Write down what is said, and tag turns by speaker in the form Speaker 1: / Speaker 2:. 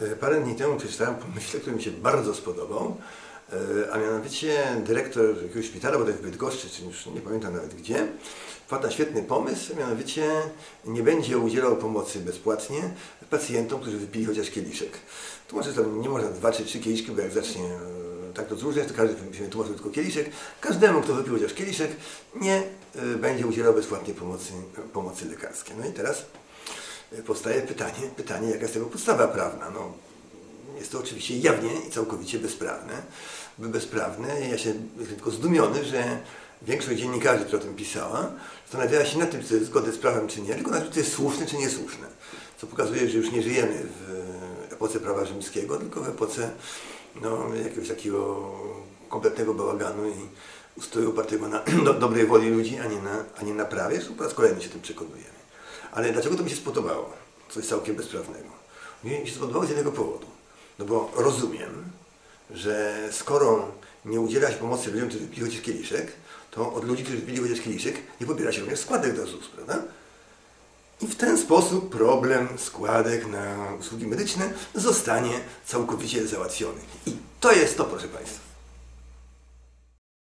Speaker 1: E, parę dni temu przeczytałem pomyśle, który mi się bardzo spodobał, e, a mianowicie dyrektor jakiegoś szpitala, bodaj w Bydgoszczy, czy już nie pamiętam nawet gdzie, wpadł na świetny pomysł, mianowicie nie będzie udzielał pomocy bezpłatnie pacjentom, którzy wypili chociaż kieliszek. Tu może tam nie można dwa czy trzy kieliszki, bo jak zacznie e, tak to rozróżniać, to każdy się tłumaczył tylko kieliszek. Każdemu, kto wypił chociaż kieliszek, nie będzie udzielał bezpłatnie pomocy, pomocy lekarskiej. No i teraz powstaje pytanie, pytanie, jaka jest tego podstawa prawna. No, jest to oczywiście jawnie i całkowicie bezprawne. Bezprawne. Ja się tylko zdumiony, że większość dziennikarzy, która o tym pisała, zastanawiała się nad tym, czy to jest zgodne z prawem, czy nie, tylko na tym, czy to jest słuszne, czy niesłuszne. Co pokazuje, że już nie żyjemy w epoce prawa rzymskiego, tylko w epoce no, jakiegoś takiego kompletnego bałaganu i ustroju opartego na do, dobrej woli ludzi, a nie na, a nie na prawie. Po raz kolejny się tym przekonujemy. Ale dlaczego to mi się spodobało? Coś całkiem bezprawnego. Mi się spodobało z jednego powodu. No bo rozumiem, że skoro nie udziela się pomocy ludziom, którzy wypili chociaż kieliszek, to od ludzi, którzy wypili chociaż kieliszek, nie pobiera się również składek do ZUS, prawda? I w ten sposób problem składek na usługi medyczne zostanie całkowicie załatwiony. I to jest to, proszę Państwa.